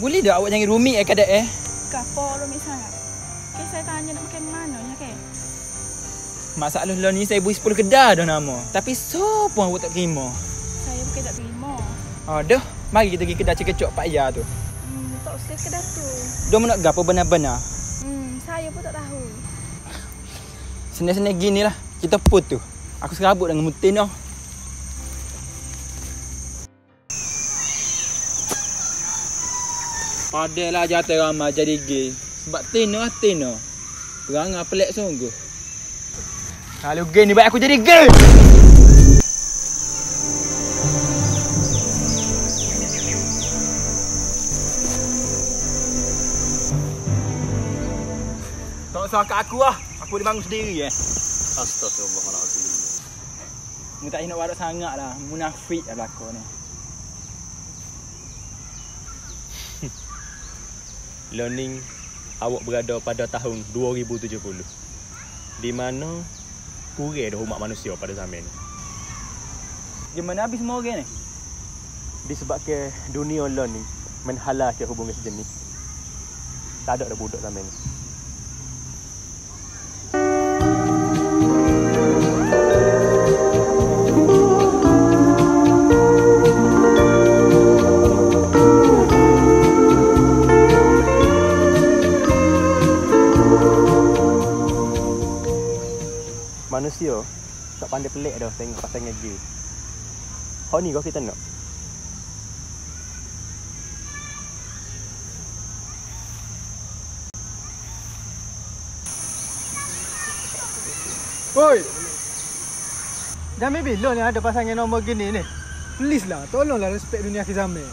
Boleh tak awak jangan rumit eh kadang eh? Gapo rumit sangat. Okay, saya tanya nak makan mana ya, ke? Masalah lo ni saya beri 10 kedai dah nama. Tapi so pun awak tak terima. Saya bukan tak terima. Oh, dah. Mari kita pergi kedai cekecok Pak Ya tu. Hmm, tak usah kedai tu. Dia nak gapo benar-benar. Hmm, saya pun tak tahu. Senang-senang gini lah. Kita put tu. Aku serabut dengan mutin dah. Padalah jatuh ramai jadi gay. Sebab Tina lah Tina. Perangai pelik sungguh. Kalau gay ni baik aku jadi gay. Tak usah kat aku lah. Aku dibangun sendiri eh. Astagfirullahaladzim. Mu tak nak warak sangat lah. Munafik lah belakang ni. Learning awak berada pada tahun 2070. Di mana kurang dah umat manusia pada zaman ni. Gimana habis semua orang ni? Disebabkan dunia lo ni menghalalkan hubungan sejenis. Tak ada dah budak zaman ni. Manusia tak pandai pelik dah tengok pasangan gay. Hau ni kau kita nak? Oi. Jangan bila ni ada pasangan nombor gini ni. Please lah, tolonglah respect dunia akhir zaman.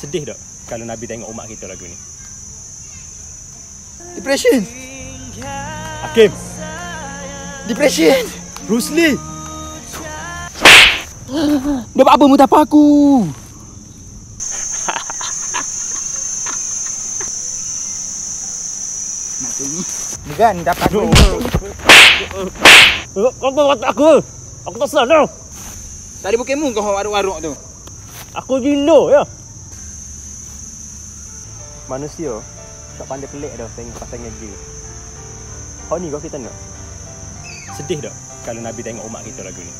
Sedih tak kalau Nabi tengok umat kita lagu ni? Depression. Hakim, Depression. Bruce Lee. Dia buat apa mu tapa aku? Mati ni. Bukan dapat aku. Kau tu kata aku. Aku tak salah. Tadi bukan mu kau waruk-waruk tu. Aku gila ya. Manusia tak pandai pelik dah tengok pasangan gay. Hau ni kau kita nak? Sedih tak kalau Nabi tengok umat kita lagu ni?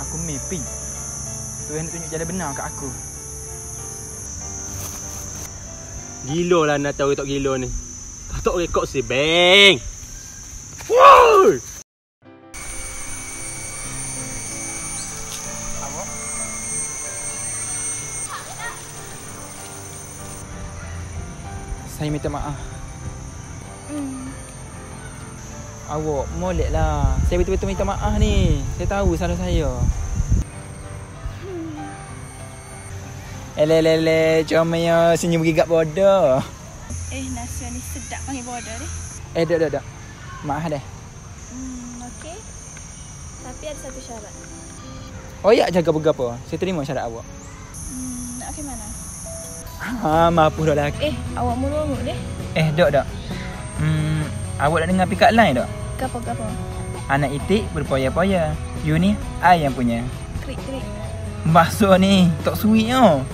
Aku mimpi. Tuhan nak tunjuk jalan benar kat aku. Gila lah nak tahu tak gila ni. Tak rekod si bang. Woi! Saya minta maaf. Hmm. Awak molek lah. Saya betul-betul minta maaf ni. Saya tahu salah saya. Ele ele, cuma ya senyum gigak bodoh. Eh, nasi ni sedap panggil bodoh ni. Eh, dak dak dak. Maaf deh. Hmm, okey. Tapi ada satu syarat. Oh ya jaga berapa? Saya terima syarat awak. Hmm, nak ke mana? Ha, mampu dah lagi. Eh, awak murung deh. Eh, dak dak. Hmm, awak nak dengar pick-up line tak? Gapo-gapo? Anak itik berpoya-poya. You ni, I yang punya. Krik-krik. Basuh ni, tak sweet tau.